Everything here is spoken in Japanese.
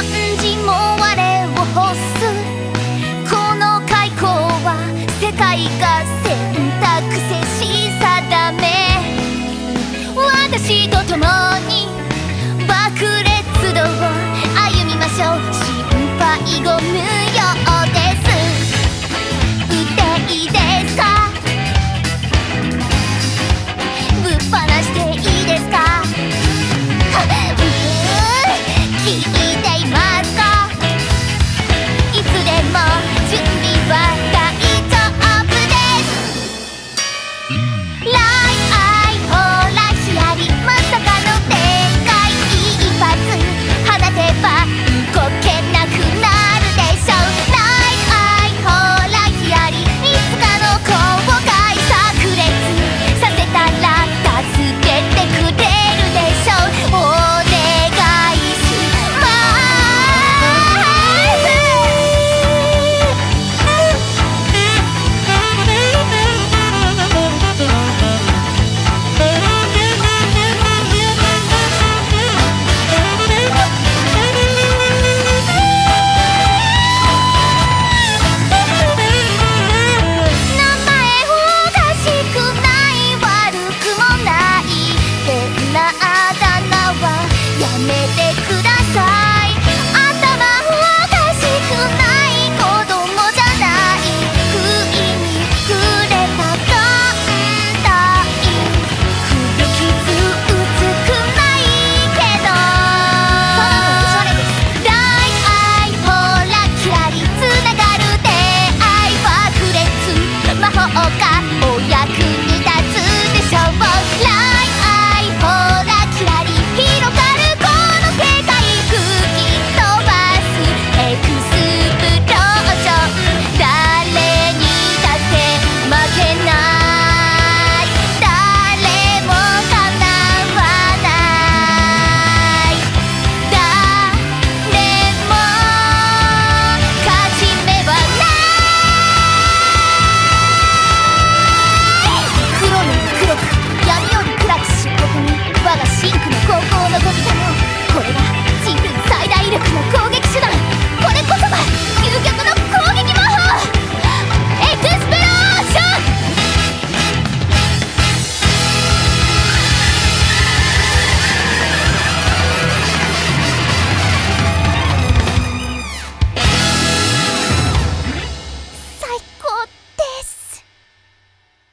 漢字も我を欲す。この開口は世界が選択せし定め。私と共に爆裂度を歩みましょう。心配ご無